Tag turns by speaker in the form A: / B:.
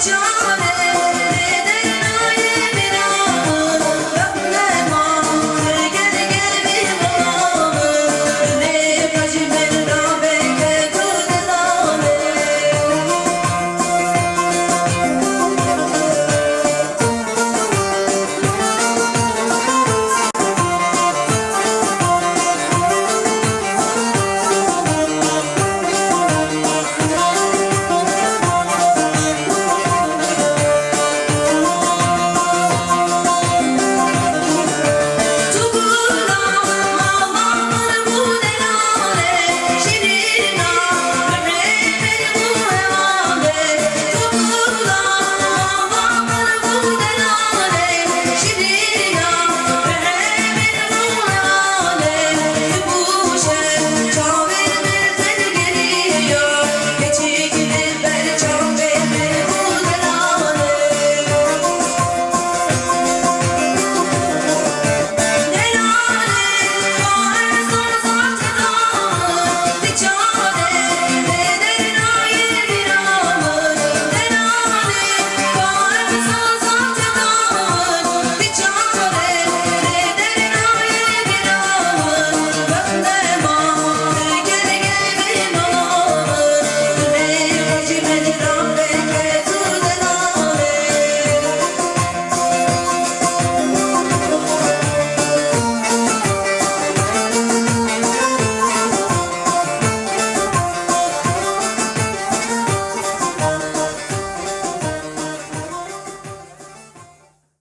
A: joy.